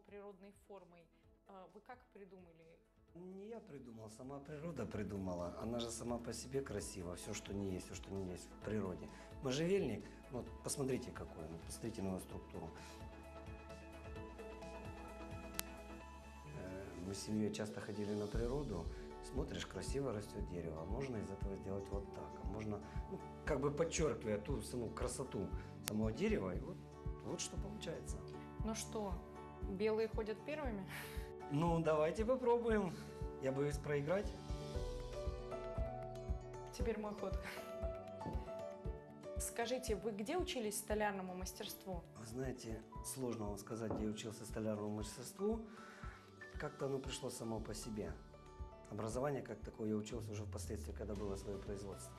природной формой. А Вы как придумали? Не я придумал, сама природа придумала. Она же сама по себе красива, все, что не есть, все, что не есть в природе. Можжевельник, вот посмотрите какой он, посмотрите на его структуру. Э, Мы с семьей часто ходили на природу, смотришь, красиво растет дерево, а можно из этого сделать вот так, а можно, ну, как бы подчеркивая ту саму красоту самого дерева, и вот, вот что получается. Ну что, белые ходят первыми? Ну, давайте попробуем. Я боюсь проиграть. Теперь мой ход. Скажите, вы где учились столярному мастерству? Вы знаете, сложно вам сказать, где я учился столярному мастерству. Как-то оно пришло само по себе. Образование как такое я учился уже впоследствии, когда было свое производство.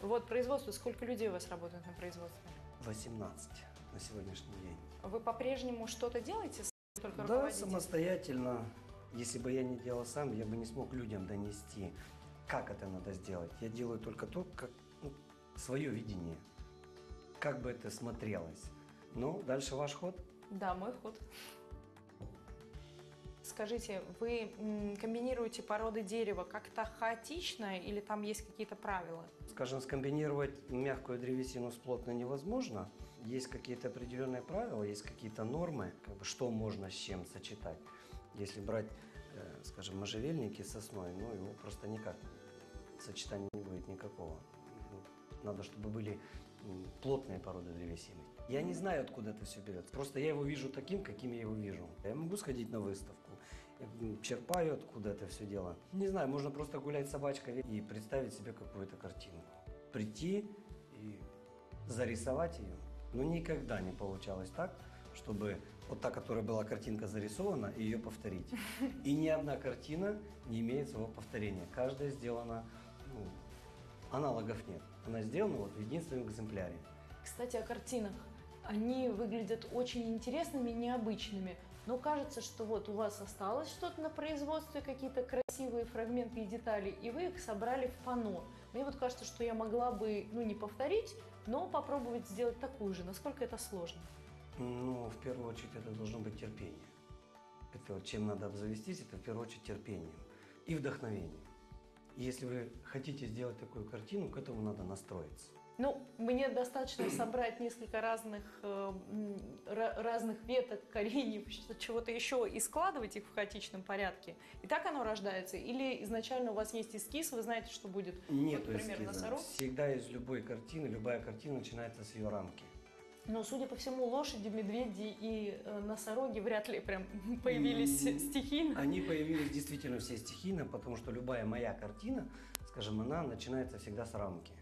Вот производство, сколько людей у вас работает на производстве? 18 на сегодняшний день. Вы по-прежнему что-то делаете? Только Да, самостоятельно. Если бы я не делал сам, я бы не смог людям донести, как это надо сделать. Я делаю только то, как ну, свое видение, как бы это смотрелось. Ну, дальше ваш ход. Да, мой ход. Скажите, вы комбинируете породы дерева как-то хаотично или там есть какие-то правила? Скажем, скомбинировать мягкую древесину с плотной невозможно. Есть какие-то определенные правила, есть какие-то нормы, как бы, что можно с чем сочетать. Если брать, э, скажем, можжевельники с сосной, ну, его просто никак сочетания не будет никакого. Надо, чтобы были плотные породы древесины. Я не знаю, откуда это все берется. Просто я его вижу таким, каким я его вижу. Я могу сходить на выставку, я м, черпаю, откуда это все дело. Не знаю, можно просто гулять собачкой и представить себе какую-то картинку. Прийти и зарисовать ее. Но никогда не получалось так, чтобы вот та, которая была картинка зарисована, ее повторить. И ни одна картина не имеет своего повторения. Каждая сделана, ну, аналогов нет. Она сделана вот в единственном экземпляре. Кстати, о картинах. Они выглядят очень интересными, необычными. Но кажется, что вот у вас осталось что-то на производстве, какие-то красивые фрагменты и детали, и вы их собрали в панно. Мне вот кажется, что я могла бы, ну, не повторить, но попробовать сделать такую же. Насколько это сложно? Ну, в первую очередь, это должно быть терпение. Это чем надо обзавестись, это в первую очередь терпением и вдохновением. Если вы хотите сделать такую картину, к этому надо настроиться. Ну, мне достаточно собрать несколько разных, э, разных веток, кореньев, чего-то еще и складывать их в хаотичном порядке. И так оно рождается? Или изначально у вас есть эскиз, вы знаете, что будет, Нет вот, например, эскиза. носорог? Всегда из любой картины, любая картина начинается с ее рамки. Но, судя по всему, лошади, медведи и э, носороги вряд ли прям появились М, стихийно. Они появились действительно все стихийно, потому что любая моя картина, скажем, она начинается всегда с рамки.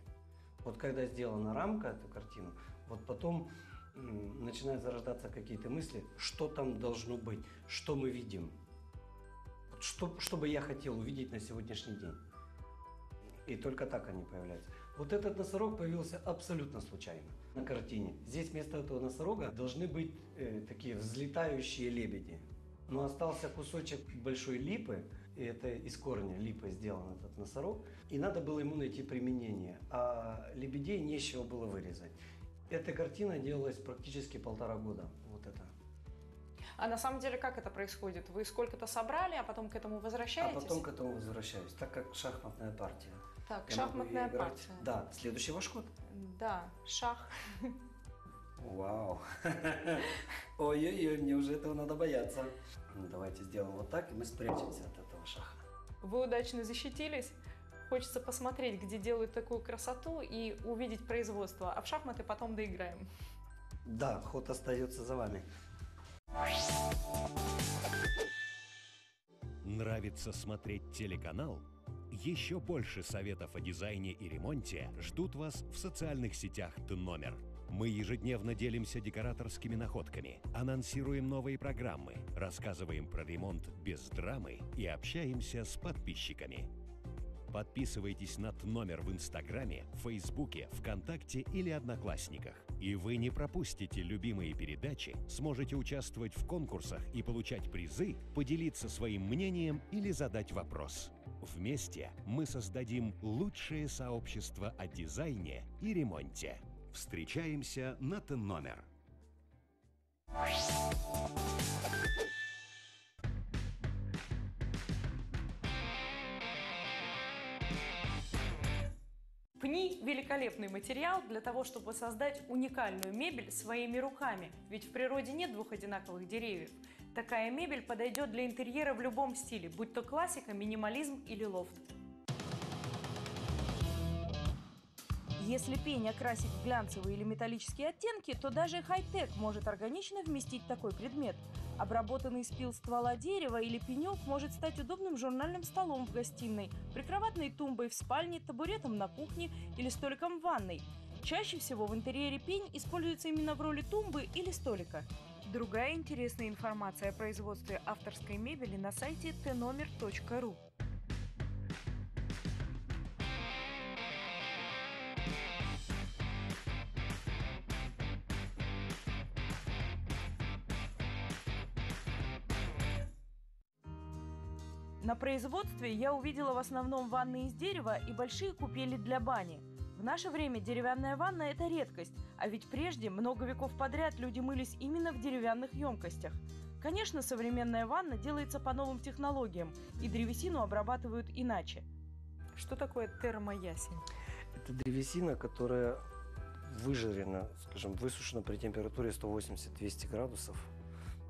Вот когда сделана рамка, эту картину, вот потом начинают зарождаться какие-то мысли, что там должно быть, что мы видим, что, что бы я хотел увидеть на сегодняшний день. И только так они появляются. Вот этот носорог появился абсолютно случайно на картине. Здесь вместо этого носорога должны быть э, такие взлетающие лебеди. Но остался кусочек большой липы, и это из корня липы сделан этот носорог, и надо было ему найти применение, а лебедей нечего было вырезать. Эта картина делалась практически полтора года, вот это. А на самом деле как это происходит? Вы сколько-то собрали, а потом к этому А возвращаетесь? потом к этому возвращаюсь, так как шахматная партия. Так, Я шахматная играть. партия. Да, следующий ваш ход. Да, шах. Вау. Ой-ой-ой, мне уже этого надо бояться. Ну, давайте сделаем вот так, и мы спрячемся от этого шаха. Вы удачно защитились. Хочется посмотреть, где делают такую красоту и увидеть производство. А в шахматы потом доиграем. Да, ход остается за вами. Нравится смотреть телеканал? Еще больше советов о дизайне и ремонте ждут вас в социальных сетях «Тномер». Мы ежедневно делимся декораторскими находками, анонсируем новые программы, рассказываем про ремонт без драмы и общаемся с подписчиками. Подписывайтесь на номер в Инстаграме, Фейсбуке, ВКонтакте или Одноклассниках. И вы не пропустите любимые передачи, сможете участвовать в конкурсах и получать призы, поделиться своим мнением или задать вопрос. Вместе мы создадим лучшее сообщество о дизайне и ремонте. Встречаемся на Т-номер. Пни – великолепный материал для того, чтобы создать уникальную мебель своими руками, ведь в природе нет двух одинаковых деревьев. Такая мебель подойдет для интерьера в любом стиле, будь то классика, минимализм или лофт. Если пень окрасить в глянцевые или металлические оттенки, то даже хай-тек может органично вместить такой предмет. Обработанный спил ствола дерева или пенек может стать удобным журнальным столом в гостиной, прикроватной тумбой в спальне, табуретом на кухне или столиком в ванной. Чаще всего в интерьере пень используется именно в роли тумбы или столика. Другая интересная информация о производстве авторской мебели на сайте tnomer.ru. На производстве я увидела в основном ванны из дерева и большие купели для бани. В наше время деревянная ванна – это редкость, а ведь прежде, много веков подряд, люди мылись именно в деревянных емкостях. Конечно, современная ванна делается по новым технологиям, и древесину обрабатывают иначе. Что такое термоясень? Это древесина, которая выжарена, скажем, высушена при температуре 180-200 градусов.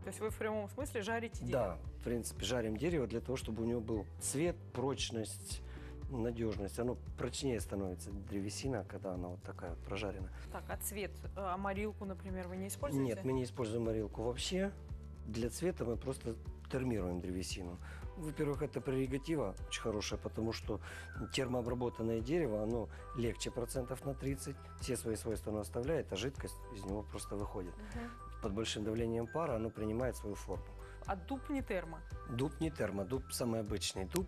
То есть вы в прямом смысле жарите дерево? Да, в принципе, жарим дерево для того, чтобы у него был цвет, прочность, надежность. Оно прочнее становится, древесина, когда она вот такая прожарена. Так, а цвет? А морилку, например, вы не используете? Нет, мы не используем морилку вообще. Для цвета мы просто термируем древесину. Во-первых, это прерогатива очень хорошая, потому что термообработанное дерево, оно легче процентов на 30, все свои свойства оно оставляет, а жидкость из него просто выходит. Мгм. Под большим давлением пара оно принимает свою форму. А дуб не термо? Дуб не термо, дуб самый обычный дуб,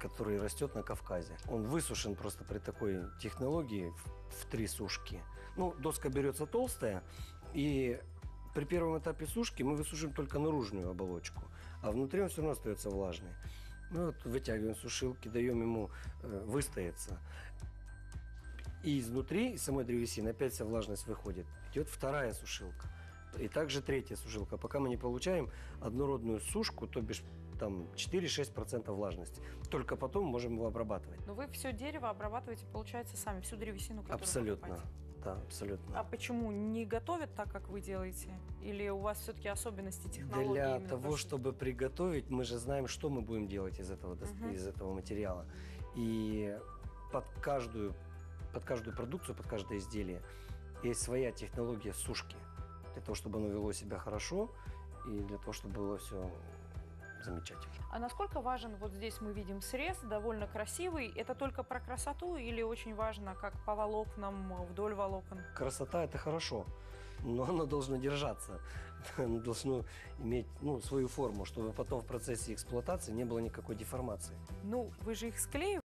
который растет на Кавказе. Он высушен просто при такой технологии в, в три сушки. Ну, доска берется толстая, и при первом этапе сушки мы высушим только наружную оболочку, а внутри он все равно остается влажный. Мы вот вытягиваем сушилки, даем ему э, выстояться. И изнутри, из самой древесины, опять вся влажность выходит. Идет вторая сушилка. И также третья сушилка. Пока мы не получаем однородную сушку, то бишь там 4-6% влажности. Только потом можем его обрабатывать. Но вы все дерево обрабатываете, получается, сами, всю древесину, которую Абсолютно. Да, абсолютно. А почему не готовят так, как вы делаете? Или у вас все-таки особенности технологии? Для того, пошли? чтобы приготовить, мы же знаем, что мы будем делать из этого, Мгм. из этого материала. И под каждую, под каждую продукцию, под каждое изделие есть своя технология сушки. Для того, чтобы оно вело себя хорошо и для того, чтобы было все замечательно. А насколько важен, вот здесь мы видим срез, довольно красивый. Это только про красоту или очень важно, как по волокнам, вдоль волокон? Красота это хорошо, но оно должно держаться. Оно должно иметь ну, свою форму, чтобы потом в процессе эксплуатации не было никакой деформации. Ну, вы же их склеиваете.